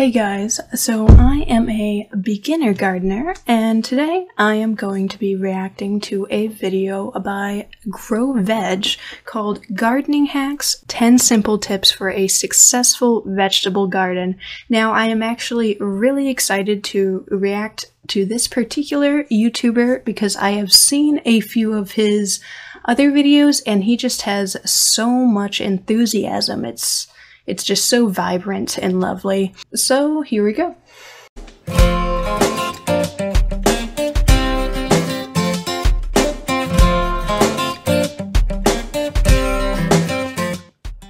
Hey guys, so I am a beginner gardener and today I am going to be reacting to a video by GrowVeg called Gardening Hacks 10 Simple Tips for a Successful Vegetable Garden. Now I am actually really excited to react to this particular YouTuber because I have seen a few of his other videos and he just has so much enthusiasm. It's it's just so vibrant and lovely. So here we go.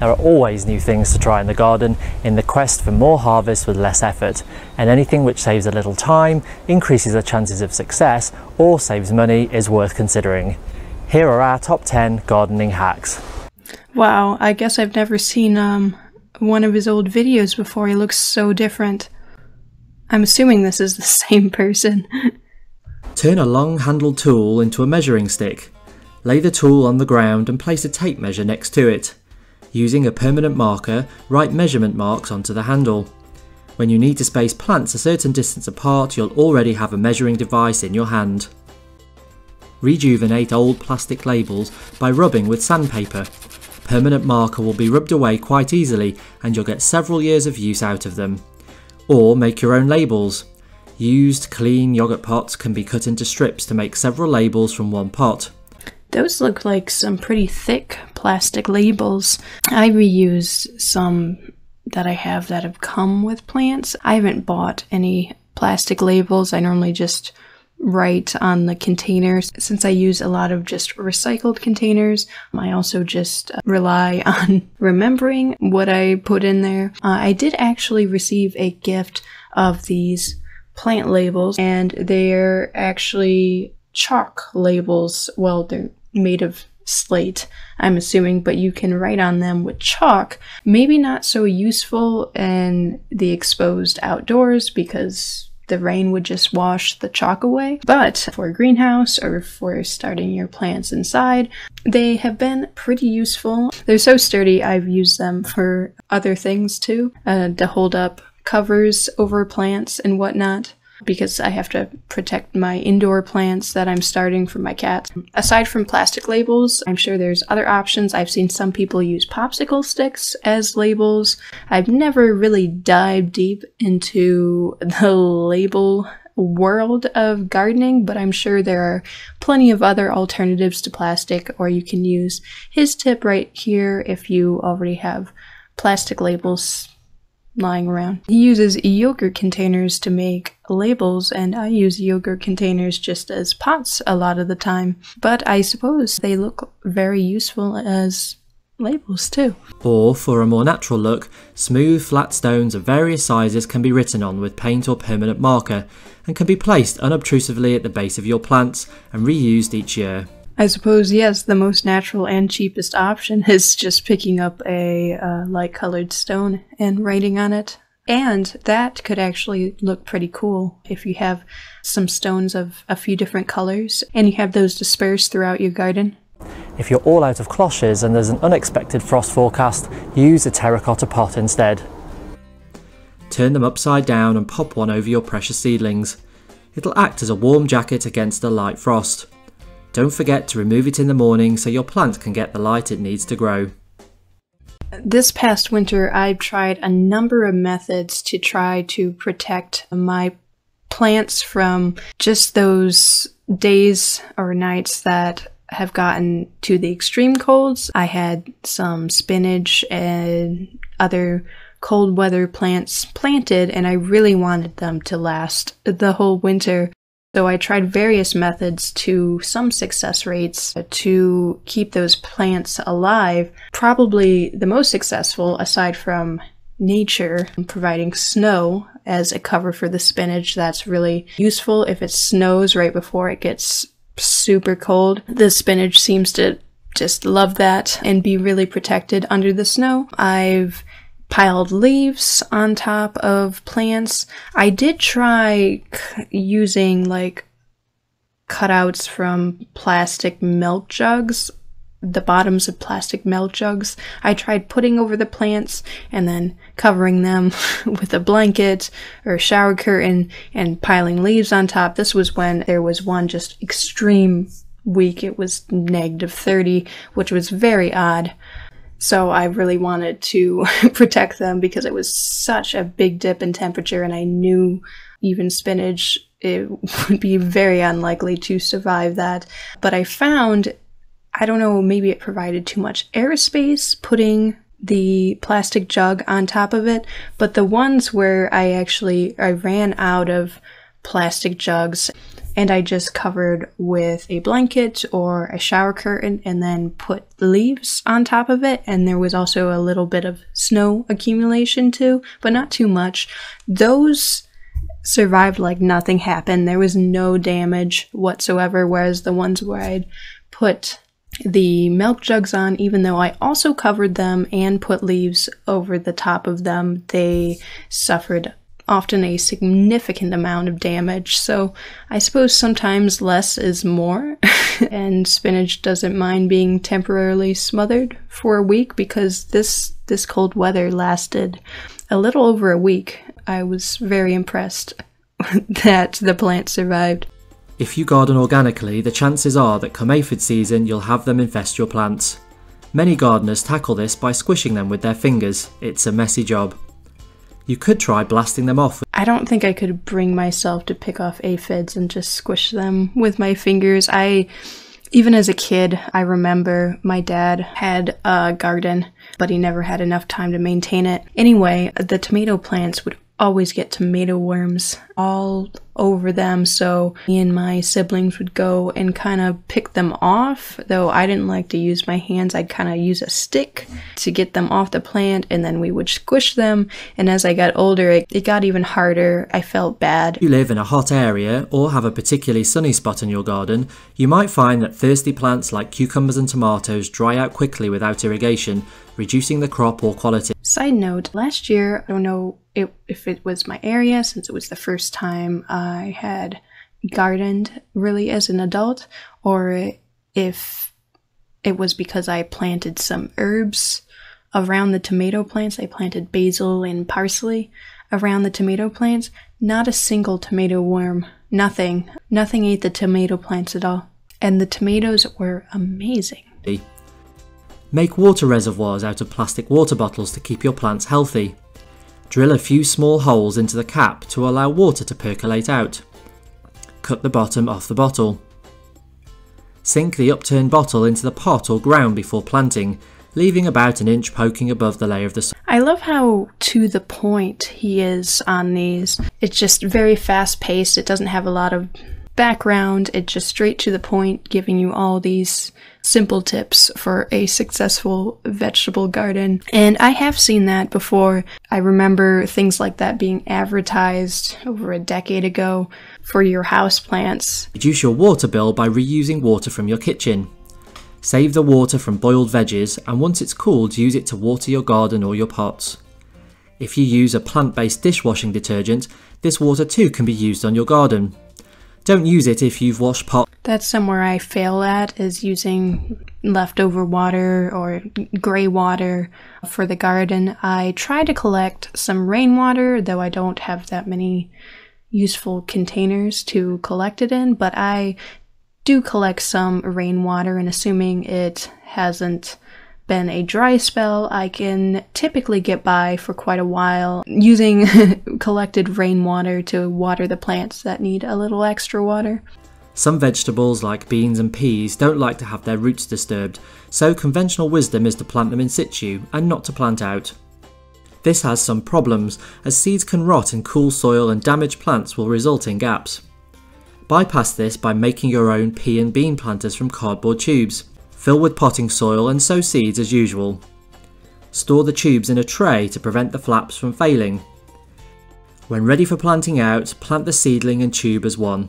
There are always new things to try in the garden in the quest for more harvest with less effort, and anything which saves a little time, increases the chances of success, or saves money is worth considering. Here are our top 10 gardening hacks. Wow, I guess I've never seen um, one of his old videos before. He looks so different. I'm assuming this is the same person. Turn a long handled tool into a measuring stick. Lay the tool on the ground and place a tape measure next to it. Using a permanent marker, write measurement marks onto the handle. When you need to space plants a certain distance apart, you'll already have a measuring device in your hand. Rejuvenate old plastic labels by rubbing with sandpaper permanent marker will be rubbed away quite easily and you'll get several years of use out of them. Or make your own labels. Used clean yogurt pots can be cut into strips to make several labels from one pot. Those look like some pretty thick plastic labels. I reused some that I have that have come with plants. I haven't bought any plastic labels. I normally just write on the containers. Since I use a lot of just recycled containers, I also just uh, rely on remembering what I put in there. Uh, I did actually receive a gift of these plant labels, and they're actually chalk labels. Well, they're made of slate, I'm assuming, but you can write on them with chalk. Maybe not so useful in the exposed outdoors because the rain would just wash the chalk away. But for a greenhouse or for starting your plants inside, they have been pretty useful. They're so sturdy, I've used them for other things too, uh, to hold up covers over plants and whatnot because I have to protect my indoor plants that I'm starting for my cats. Aside from plastic labels, I'm sure there's other options. I've seen some people use popsicle sticks as labels. I've never really dived deep into the label world of gardening, but I'm sure there are plenty of other alternatives to plastic, or you can use his tip right here if you already have plastic labels lying around. He uses yogurt containers to make labels, and I use yogurt containers just as pots a lot of the time. But I suppose they look very useful as labels too. Or, for a more natural look, smooth flat stones of various sizes can be written on with paint or permanent marker, and can be placed unobtrusively at the base of your plants and reused each year. I suppose, yes, the most natural and cheapest option is just picking up a uh, light colored stone and writing on it. And that could actually look pretty cool if you have some stones of a few different colors and you have those dispersed throughout your garden. If you're all out of cloches and there's an unexpected frost forecast, use a terracotta pot instead. Turn them upside down and pop one over your precious seedlings. It'll act as a warm jacket against a light frost. Don't forget to remove it in the morning so your plant can get the light it needs to grow. This past winter, I've tried a number of methods to try to protect my plants from just those days or nights that have gotten to the extreme colds. I had some spinach and other cold weather plants planted, and I really wanted them to last the whole winter. So I tried various methods to some success rates to keep those plants alive. Probably the most successful, aside from nature providing snow as a cover for the spinach, that's really useful if it snows right before it gets super cold. The spinach seems to just love that and be really protected under the snow. I've piled leaves on top of plants. I did try using like cutouts from plastic milk jugs the bottoms of plastic milk jugs. I tried putting over the plants and then covering them with a blanket or shower curtain and piling leaves on top. This was when there was one just extreme week. It was negative 30, which was very odd. So I really wanted to protect them because it was such a big dip in temperature and I knew even spinach it would be very unlikely to survive that. But I found I don't know, maybe it provided too much airspace putting the plastic jug on top of it, but the ones where I actually I ran out of plastic jugs and I just covered with a blanket or a shower curtain and then put the leaves on top of it and there was also a little bit of snow accumulation too, but not too much. Those survived like nothing happened. There was no damage whatsoever whereas the ones where I'd put the milk jugs on, even though I also covered them and put leaves over the top of them, they suffered often a significant amount of damage. So I suppose sometimes less is more, and spinach doesn't mind being temporarily smothered for a week because this this cold weather lasted a little over a week. I was very impressed that the plant survived. If you garden organically, the chances are that come aphid season you'll have them infest your plants. Many gardeners tackle this by squishing them with their fingers. It's a messy job. You could try blasting them off. I don't think I could bring myself to pick off aphids and just squish them with my fingers. I even as a kid, I remember my dad had a garden, but he never had enough time to maintain it. Anyway, the tomato plants would always get tomato worms all over them. So me and my siblings would go and kind of pick them off. Though I didn't like to use my hands, I'd kind of use a stick to get them off the plant and then we would squish them. And as I got older, it, it got even harder. I felt bad. If you live in a hot area or have a particularly sunny spot in your garden, you might find that thirsty plants like cucumbers and tomatoes dry out quickly without irrigation, reducing the crop or quality. Side note, last year, I don't know it, if it was my area since it was the first time I had gardened really as an adult, or if it was because I planted some herbs around the tomato plants. I planted basil and parsley around the tomato plants. Not a single tomato worm. Nothing. Nothing ate the tomato plants at all. And the tomatoes were amazing. Make water reservoirs out of plastic water bottles to keep your plants healthy. Drill a few small holes into the cap to allow water to percolate out. Cut the bottom off the bottle. Sink the upturned bottle into the pot or ground before planting, leaving about an inch poking above the layer of the soil. I love how to the point he is on these. It's just very fast paced. It doesn't have a lot of background. It's just straight to the point, giving you all these simple tips for a successful vegetable garden. And I have seen that before. I remember things like that being advertised over a decade ago for your house plants. Reduce your water bill by reusing water from your kitchen. Save the water from boiled veggies and once it's cooled use it to water your garden or your pots. If you use a plant-based dishwashing detergent, this water too can be used on your garden. Don't use it if you've washed pots. That's somewhere I fail at is using leftover water or gray water for the garden. I try to collect some rainwater, though I don't have that many useful containers to collect it in, but I do collect some rainwater and assuming it hasn't been a dry spell, I can typically get by for quite a while using collected rainwater to water the plants that need a little extra water. Some vegetables, like beans and peas, don't like to have their roots disturbed, so conventional wisdom is to plant them in situ and not to plant out. This has some problems, as seeds can rot in cool soil and damaged plants will result in gaps. Bypass this by making your own pea and bean planters from cardboard tubes. Fill with potting soil and sow seeds as usual. Store the tubes in a tray to prevent the flaps from failing. When ready for planting out, plant the seedling and tube as one.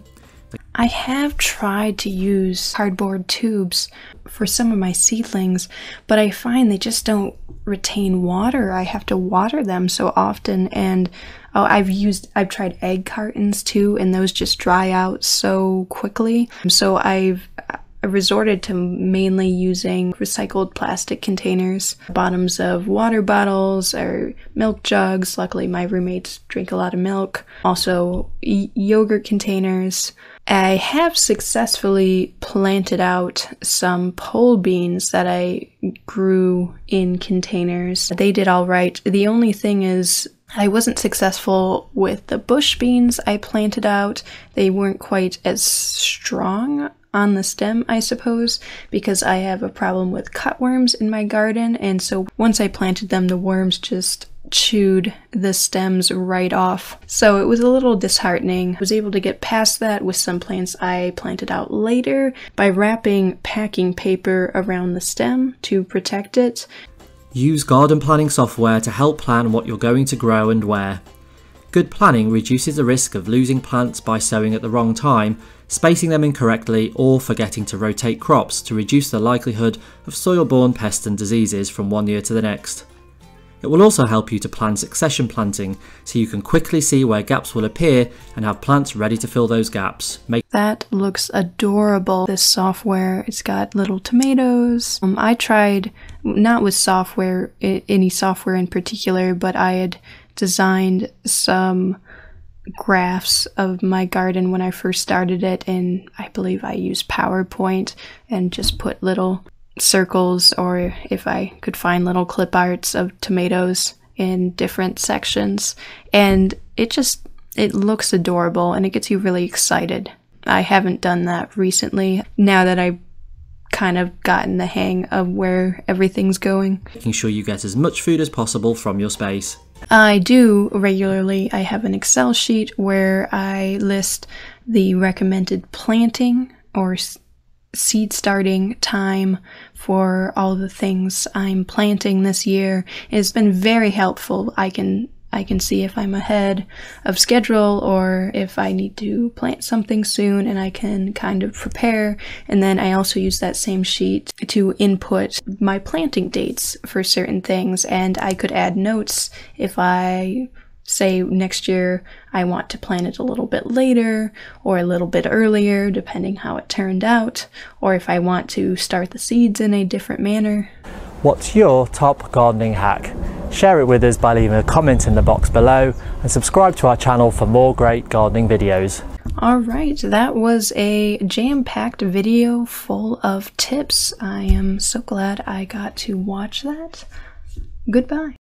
I have tried to use cardboard tubes for some of my seedlings, but I find they just don't retain water. I have to water them so often and oh, I've used I've tried egg cartons too and those just dry out so quickly. So I've resorted to mainly using recycled plastic containers, bottoms of water bottles or milk jugs. Luckily, my roommates drink a lot of milk. Also, yogurt containers. I have successfully planted out some pole beans that I grew in containers. They did all right. The only thing is, I wasn't successful with the bush beans I planted out. They weren't quite as strong on the stem, I suppose, because I have a problem with cutworms in my garden, and so once I planted them, the worms just chewed the stems right off. So it was a little disheartening. I was able to get past that with some plants I planted out later by wrapping packing paper around the stem to protect it. Use garden planning software to help plan what you're going to grow and where. Good planning reduces the risk of losing plants by sowing at the wrong time, spacing them incorrectly, or forgetting to rotate crops to reduce the likelihood of soil borne pests and diseases from one year to the next. It will also help you to plan succession planting so you can quickly see where gaps will appear and have plants ready to fill those gaps. Make that looks adorable. This software, it's got little tomatoes. Um, I tried, not with software, any software in particular, but I had designed some graphs of my garden when I first started it, and I believe I used PowerPoint and just put little circles, or if I could find little clip arts of tomatoes in different sections, and it just it looks adorable and it gets you really excited. I haven't done that recently. Now that I've kind of gotten the hang of where everything's going. Making sure you get as much food as possible from your space. I do regularly. I have an Excel sheet where I list the recommended planting or seed starting time for all the things I'm planting this year. It's been very helpful. I can I can see if I'm ahead of schedule or if I need to plant something soon and I can kind of prepare. And then I also use that same sheet to input my planting dates for certain things and I could add notes if I say next year I want to plant it a little bit later or a little bit earlier, depending how it turned out, or if I want to start the seeds in a different manner. What's your top gardening hack? Share it with us by leaving a comment in the box below and subscribe to our channel for more great gardening videos. Alright, that was a jam-packed video full of tips. I am so glad I got to watch that. Goodbye.